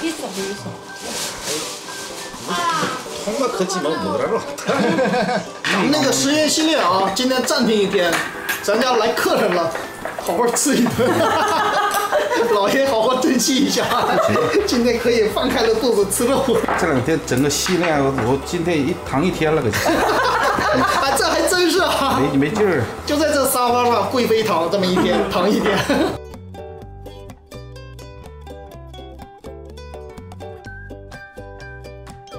你说的是啥？啊！通了可技门，我来了。们那个实验系列啊，今天暂停一天，咱家来客人了，好好吃一顿。老爷好好珍惜一下，今天可以放开了肚子吃肉。这两天整个系列，我今天一躺一天了，可 啊，这还真是啊，没没劲儿，就在这沙发上贵妃躺这么一天，躺一天。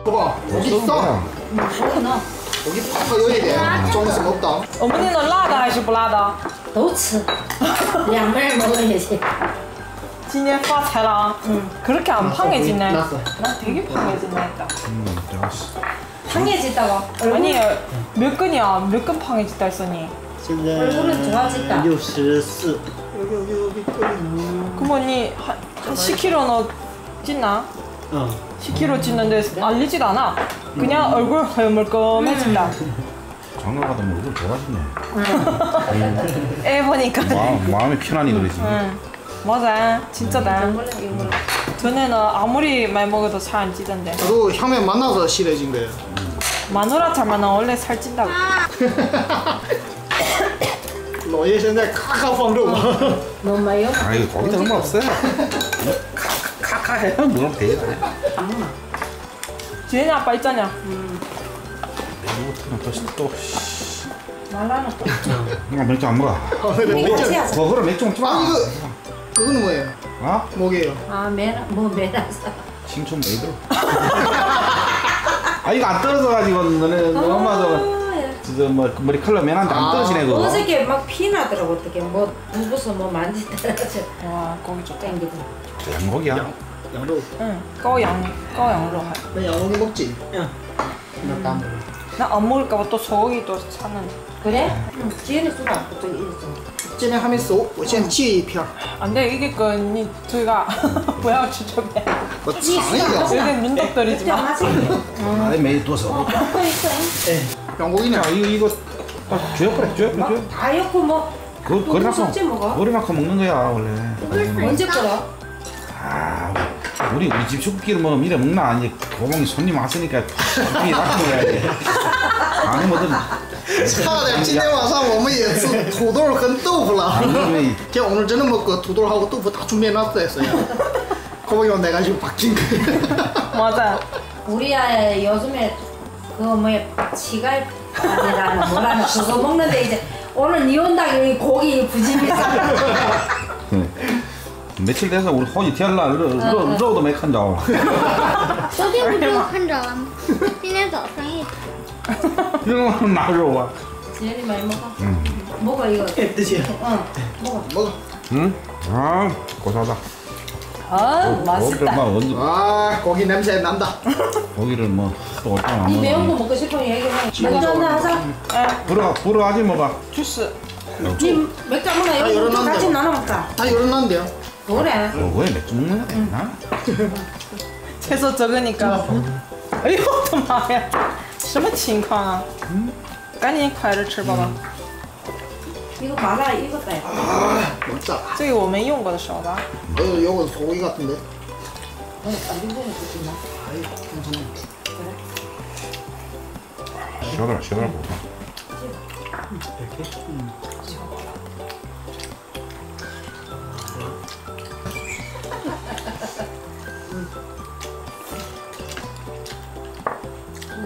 不吧，我给你倒，不可能我给你泡有一点，装的什么不倒？ 어머니는辣的还是不辣的？都吃两个人먹어야지今年发财了啊！嗯 그렇게 안 팡해지네. 났어. 난 되게 팡해지네 했다. 음, 좋았어. 강해졌다고 아니 몇 근이야? 몇 근 팡해졌다 했더니 现在 얼굴은 좋아졌다 六十四， 그럼 언니 한, 한 10kg는 찐나? 嗯， 10kg 찌는데 알리지도 않아. 그냥 얼굴 허물끔해진다. 장가 가다 뭐 얼굴 좋아지네. 애 보니까. 마음 마음이 편안히 그러지. 응. 맞아. 진짜다. 전에는 아무리 많이 먹어도 살 안 찌던데. 저도 향면 만나서 실해진 거예요. 마누라 잘만은 원래 살 찐다고. 老爷现在咔咔放肉， 너무 많이 먹어 아 이거 거기다 얼마 없어요. 카카 해 뭐라면 돼. 지은이 아빠 있잖아. 내가 또 또. 말라는 거아 맥주 안 먹어. 같이 하자 먹으러 맥주 먹지 아 마. 이거 그거는 뭐예요? 어? 뭐게요? 아 매나 뭐 매나서 신촌 메이드. 아 이거 안 떨어져 가지고 너네 너 엄마도 지금 뭐 머리 컬러 맨한데 안 아, 떨어지네 그거. 어저께 막 피나더라고 어떻게 뭐 누구서 뭐 만지더라고 와 고기 좋다. 땡기고 양고기야. 羊肉， 응. 꺼양 꺼양으로 하. 나 양고기 먹지. 嗯， 나땀 먹어. 나안 먹을까봐 또 소고기 또 사는. 그래? 응 지은이 수도 안 붙어 있어 这边还没熟，我先切一片儿， 안돼 이게 그你 저희가 不要去这边我尝一个。 여기 눈독 들이지 마. 아이 메이 둬서. 또 있어 양고기는 야 이거 이거 아, 쥐어버려 쥐어버려 쥐어. 다 엮고 뭐 그 거리 그거 낳고 섞지 뭐가? 거리 낳고 먹는 거야 원래. 언제 끓어? 아 우리 우리 집 죽기를 뭐 미래 먹나 아니 고봉이 손님 왔으니까 죽기 낳고 먹어야지. 아니 뭐든 差点，今天晚上我们也吃土豆跟豆腐了。 아니 제가 오늘 저녁 먹고土豆하고豆腐다 준비해놨어요. 거기 내가 지금 바뀐 거예요. 맞아. 우리 아이 요즘에 그거 뭐야 치갈 아니라는 뭐라는 그거 먹는데 이제 오늘 니 온다고 이 고기 부짐이 그, 며칠 돼서 우리 혼이 태어나 러러러도 못 한다. 昨天不就看着了吗？今天早上一 이거 나肉啊. 지은이 많이 먹어 먹어 이거 哎，对姐， 응 먹어 먹어. 응? 아 고소하다. 아 고기를 맛있다. 막 언제 아 고기 냄새 난다. 고기를 뭐또 얼마나 니 안 매운 거 먹어. 먹고 싶으면 얘기해 맥주 한잔 하자 불어 불어하지 뭐가. 주스. 니 맥주 한 번에 아, 여기 열어놨는데. 같이 나눠 먹자 다 열어놨는데요. 그래 뭐 왜 맥주 먹는 거야? 나? 채소 적으니까. 아유妈呀！什么情况啊？赶紧快点吃，宝宝。 이거 마라 익었다 이거 아 먹자. 这个我没用过的手吧？ 어 요거 소고기 같은데. 오늘 안 된거는 주지 마 아이 괜찮아. 시원하라 시원하라 먹어. 여기 여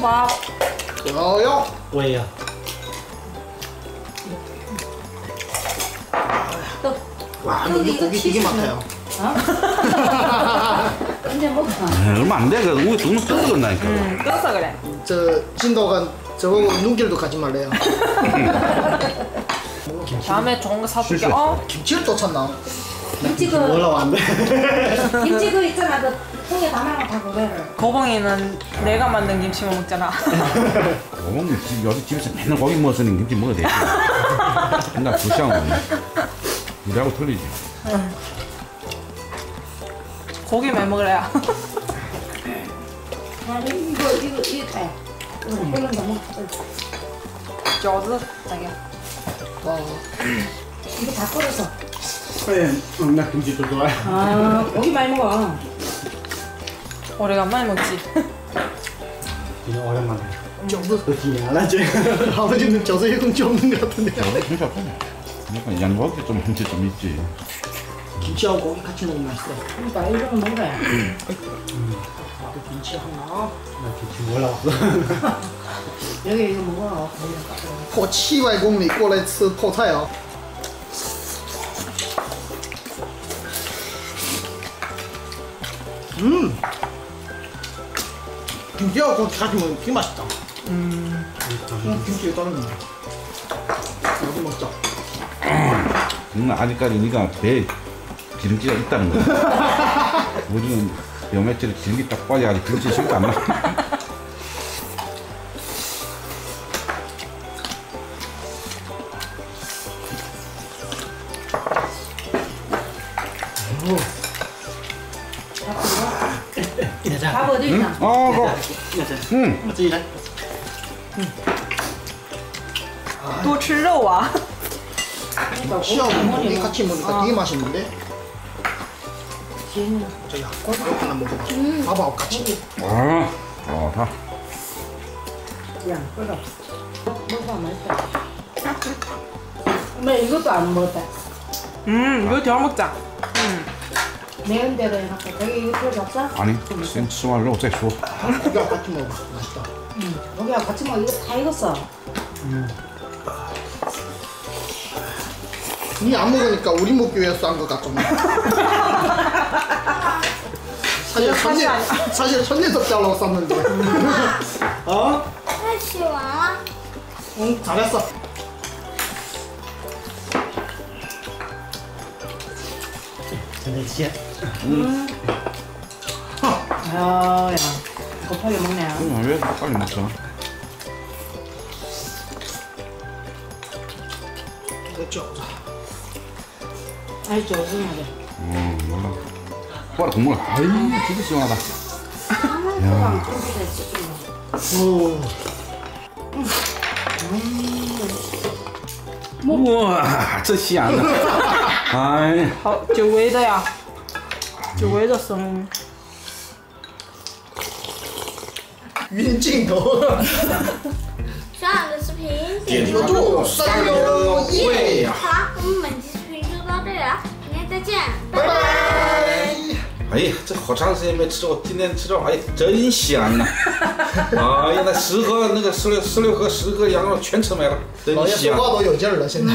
봐. 저요? 왜요? 와, 여기 고기 되게 많아요. 어? 근데 뭐 에이, 얼마 안 돼. 그래. 우리 눈 떠서 그런다니까. 응, 떠서 그래. 저 진도가 저보고 눈길도 가지 말래요. 다음에 좋은 거 사줄게. 어? 김치를 또 쳤나? 김치그 올라왔네. 김치그 있잖아. 그 통에 담아가지고 왜? 거봉이는 내가 만든 김치만 먹잖아. 어머니 집, 여기 집에서 맨날 고기 먹었으니 김치 먹어도 되지. 맨날 불쌍하고. 일하고 틀리지. 응. 고기만 먹으래야. 아, 이거 이거 이거 돼. 이거 끓는 거 먹어. 저도 자기야. 와. 이거 다 끓여서. 그래, 나 김치도 좋아해. 아, 고기 많이 먹어. 오래간만에 먹지. 今天我来买饺子都几年了，这个，好像就饺子也跟饺子같은데 저도 김치 없잖아. 약간 양고기 좀 문제 좀 있지. 김치하고 고기 같이 먹으면 맛있어. 그러니까 이런 거 먹어야 나도 김치 하나. 나 김치 몰라 없어. 여기 이거 먹어 거기다가. 跑七百公里过来吃泡菜啊！嗯， 김치하고 고기 같이 먹으면 되게 맛있다. 음. 김치에 다른 거. 나도 먹자. 응, 아직까지 네가 배에 기름기가 있다는 거야. 우리는 여매치를 기름기 딱 김치 실도 안 나. 밥 어디 있나? 어, 그, 嗯，我自己来。多吃肉啊. 치하고 고기 같이 먹으니까 되게 맛있는데? 지금 저기 고기 하나 먹어봐. 밥하고 같이. 아, 좋다. 야 끓여 먹어 맛있다 엄마 이것도 안 먹었다 음, 이거 더 먹자. 매운 대로 해놨어 고기 육회 없어? 아니 생치말로 어째 줘? 여기 같이 먹어. 맛있다. 음, 응 여기 같이 먹어. 이거 다 익었어. 음. 니안 먹으니까 우리 먹기 위해서 한 것 같구만 사실 선제 사실 선제석 잘라고 썼는데. 어? 아쉬워 응 잘했어. 真的鲜。嗯。好。哎呀，我泡点猛奶啊。这个饺子。哎，饺子买的。嗯，挂了红了，哎呀，真的希望。呀。哦。嗯。哇，这香的。哎，好，久违的呀，久违的生。晕镜头。上两个视频点个度，三优一位。好啦，我们本期视频就到这里了，明天再见，拜拜。哎呀，这好长时间没吃过，今天吃到，哎，真香呐！哎呀，那十盒那个十六十六盒十个羊肉全吃没了，真老爷说香。话都有劲儿了，现在。